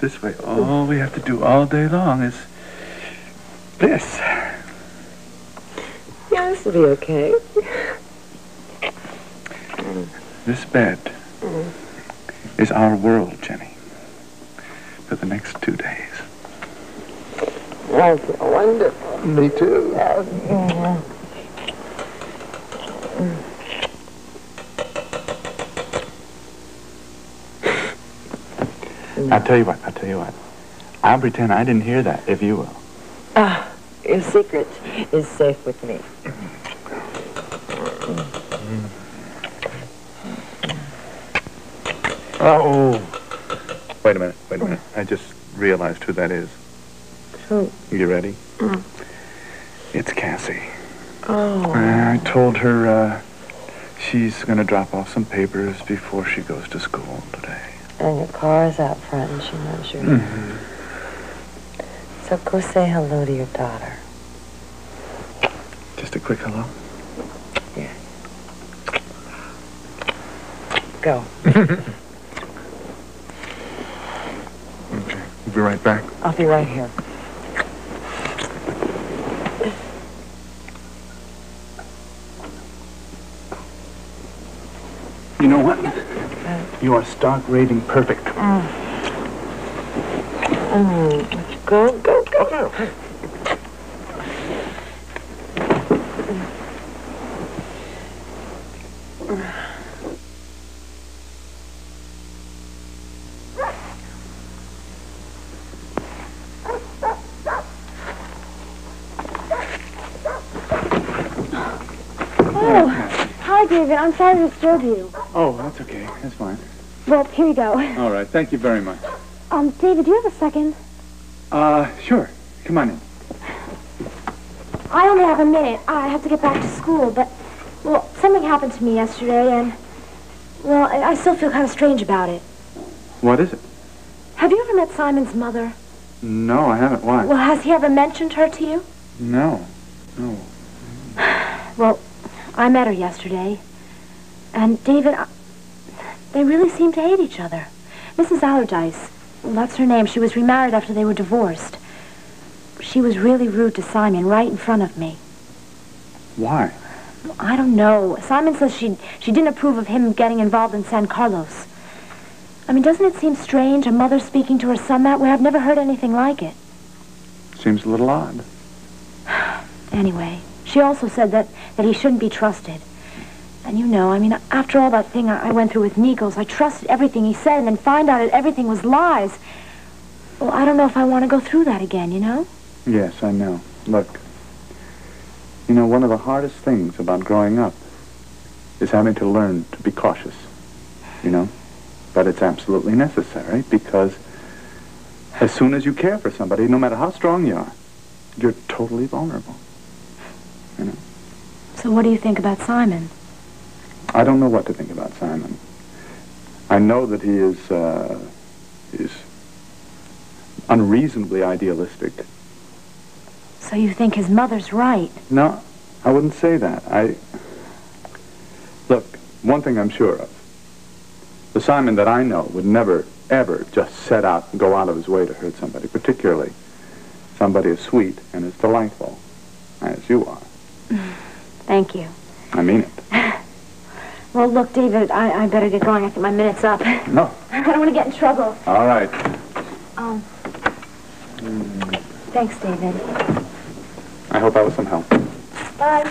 This way. All we have to do all day long is this. Yeah, this will be okay. This bed is our world, Jenny, for the next two days. I feel wonderful. Me too. I'll tell you what, tell you what. I'll pretend I didn't hear that, if you will. Ah, your secret is safe with me. Oh. Wait a minute, wait a minute. I just realized who that is. Who? You ready? It's Cassie. Oh. I told her uh, she's going to drop off some papers before she goes to school today. And your car is out front and she knows you're Mm-hmm. So go say hello to your daughter. Just a quick hello. Yeah. Go. Okay. We'll be right back. I'll be right here. You know what? You are stark raving perfect. Mm. Go, go, go. Okay, okay. Oh, hi, David. I'm sorry to disturb you. Oh, that's okay. That's fine. Well, here you go. All right. Thank you very much. Um, David, do you have a second? Uh, sure. Come on in. I only have a minute. I have to get back to school, but, well, something happened to me yesterday, and, well, I, I still feel kind of strange about it. What is it? Have you ever met Simon's mother? No, I haven't. Why? Well, has he ever mentioned her to you? No. No. Well, I met her yesterday, and David, I, they really seem to hate each other. Mrs. Allardyce, that's her name. She was remarried after they were divorced. She was really rude to Simon right in front of me. Why? I don't know. Simon says she she didn't approve of him getting involved in San Carlos. I mean, doesn't it seem strange, a mother speaking to her son that way? I've never heard anything like it. Seems a little odd. Anyway, she also said that, that he shouldn't be trusted. And you know, I mean, after all that thing I, I went through with Nikos, I trusted everything he said and then find out that everything was lies. Well, I don't know if I want to go through that again, you know? Yes, I know. Look, you know, one of the hardest things about growing up is having to learn to be cautious, you know? But it's absolutely necessary because as soon as you care for somebody, no matter how strong you are, you're totally vulnerable. You know? So what do you think about Simon? I don't know what to think about Simon. I know that he is, uh, is unreasonably idealistic. So you think his mother's right? No, I wouldn't say that. I look. One thing I'm sure of: the Simon that I know would never, ever just set out and go out of his way to hurt somebody, particularly somebody as sweet and as delightful as you are. Thank you. I mean it. Well, look, David, I, I better get going. I think my minute's up. No. I don't want to get in trouble. All right. Um, thanks, David. I hope I was some help. Bye.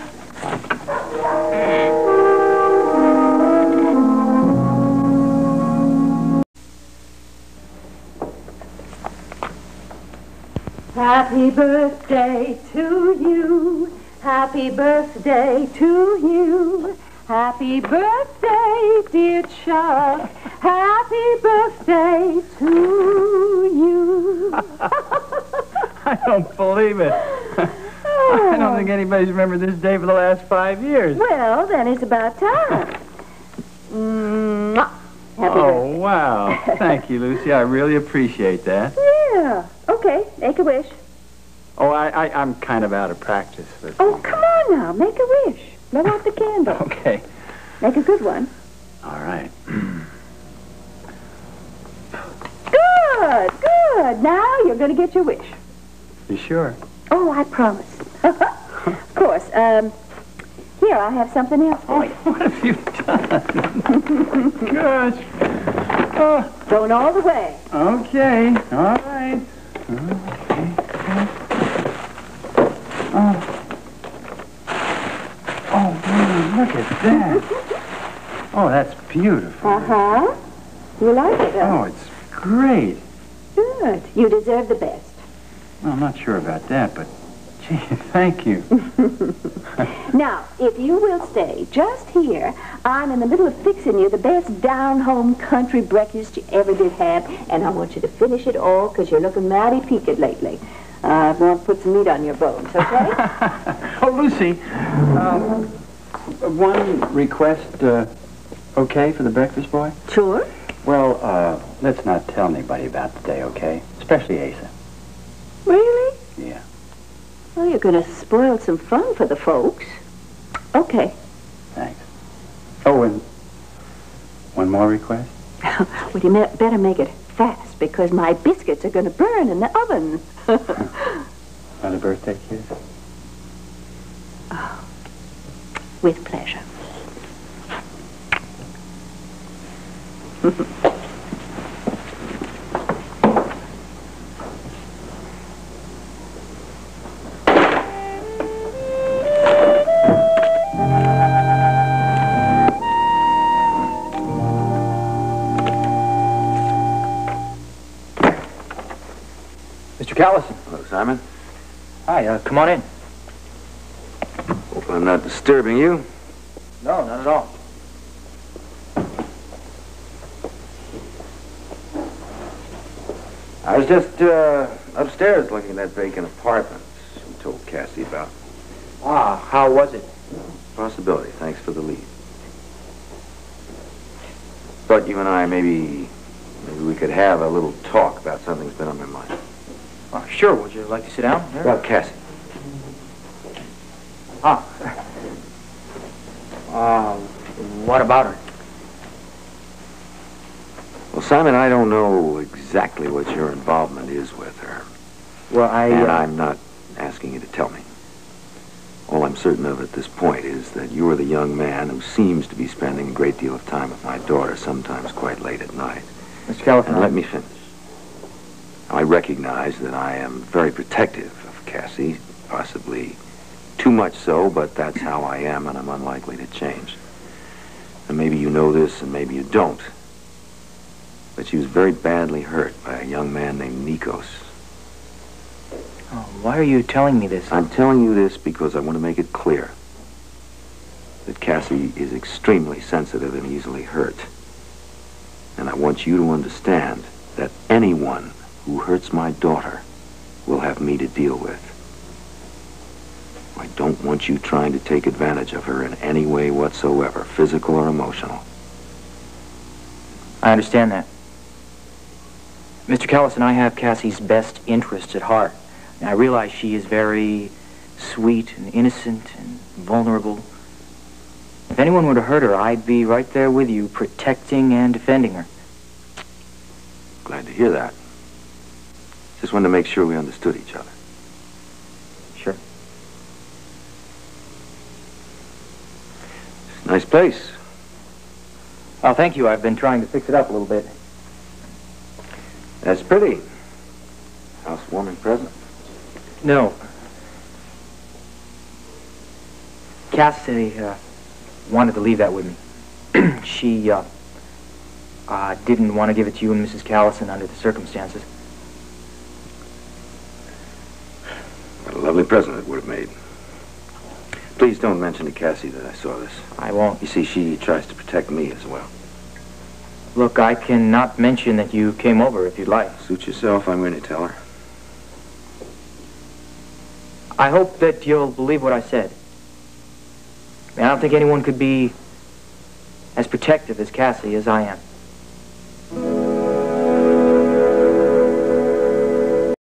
Happy birthday to you. Happy birthday to you. Happy birthday, dear Chuck. Happy birthday to you. I don't believe it. I don't think anybody's remembered this day for the last five years. Well, then it's about time. Mwah. Happy Oh, wow. Thank you, Lucy. I really appreciate that. Yeah. Okay, make a wish. Oh, I, I, I'm kind of out of practice with Oh, come on now. Make a wish. Blow out the candle. Okay. Make a good one. All right. Good, good. Now you're going to get your wish. You sure? Oh, I promise. of course. Um, here, I have something else you. What have you done? Gosh. Oh, Going all the way. okay. All right. Okay. Oh. Oh, man, look at that. Oh, that's beautiful. Uh-huh. You like it, huh? Oh, it's great. Good. You deserve the best. Well, I'm not sure about that, but gee, thank you. Now, if you will stay just here, I'm in the middle of fixing you the best down-home country breakfast you ever did have, and I want you to finish it all because you're looking mighty peaked lately. Uh, I want to put some meat on your bones, okay? Oh, Lucy, um, one request, uh, okay for the breakfast boy? sure. Well, uh, let's not tell anybody about today, okay? Especially Asa. Really? Yeah. Well, you're going to spoil some fun for the folks. Okay. Thanks. Oh, and one more request? well, you better make it fast because my biscuits are going to burn in the oven. Another birthday kiss? With pleasure. Mr. Callison. Hello, Simon. Hi, uh, come on in. Hope I'm not disturbing you. No, not at all. I was just uh, upstairs looking at that vacant apartment you told Cassie about. Ah, how was it? Possibility. Thanks for the lead. Thought you and I maybe maybe we could have a little talk about something that's been on my mind. Uh, sure, would you like to sit down? There? About Cassie. Ah. Uh, what about her? Well, Simon, I don't know exactly what your involvement is with her. Well, I... And uh, I'm not asking you to tell me. All I'm certain of at this point is that you are the young man who seems to be spending a great deal of time with my daughter, sometimes quite late at night. Mr. Callison, And let me finish. I recognize that I am very protective of Cassie, possibly too much so, but that's how I am, and I'm unlikely to change. And maybe you know this, and maybe you don't. But she was very badly hurt by a young man named Nikos. oh, why are you telling me this? I'm telling you this because I want to make it clear that Cassie is extremely sensitive and easily hurt. And I want you to understand that anyone who hurts my daughter will have me to deal with. I don't want you trying to take advantage of her in any way whatsoever, physical or emotional. I understand that. Mr. Callison, I have Cassie's best interests at heart. And I realize she is very sweet and innocent and vulnerable. If anyone were to hurt her, I'd be right there with you, protecting and defending her. Glad to hear that. Just wanted to make sure we understood each other. Sure. Nice place. Oh, thank you. I've been trying to fix it up a little bit. That's pretty. Housewarming present. No. Cassie uh, wanted to leave that with me. she uh, uh, didn't want to give it to you and Mrs. Callison under the circumstances. What a lovely present it would have made. Please don't mention to Cassie that I saw this. I won't. You see, she tries to protect me as well. Look, I cannot mention that you came over if you'd like. Suit yourself, I'm going to tell her. I hope that you'll believe what I said. I, mean, I don't think anyone could be as protective as Cassie as I am.